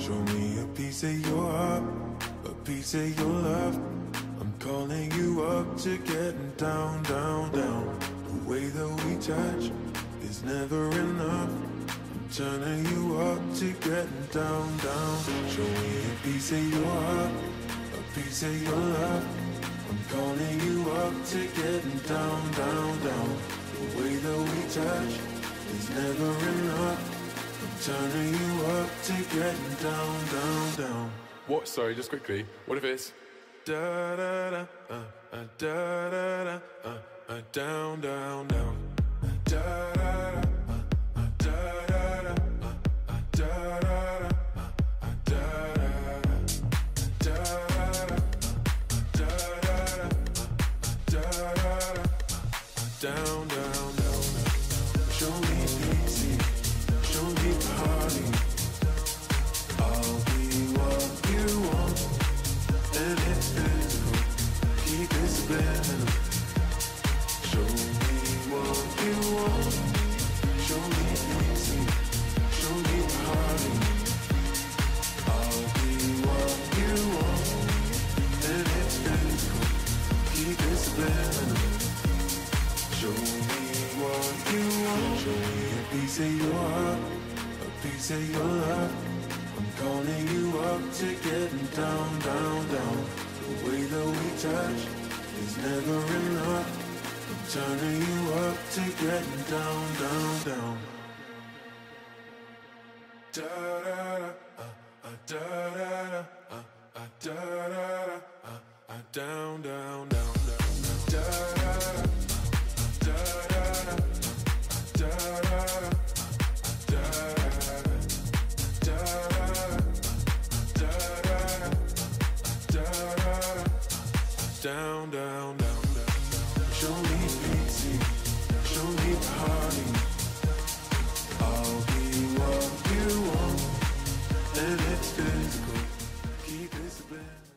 Show me a piece of your heart, a piece of your love. I'm calling you up to getting down, down, down. The way that we touch is never enough. I'm turning you up to getting down, down. Show me a piece of your heart, a piece of your love. I'm calling you up to getting down, down, down. The way that we touch is never enough. Turning you up to getting down, down, down. What? Sorry, just quickly. What if it's Da da da, uh, uh, da da da, uh, uh, down, down, down. Da da da, uh, uh, da da da, uh, uh, Show me what you want. Show me a piece of your heart, of your love. I'm calling you up to getting down, down, down. The way that we touch is never enough. I'm turning you up to getting down, down, down. Da da da, uh, uh, da da da, down, down, down, down. Show me pity, show me party. I'll be what you want, and it's physical. Keep discipline.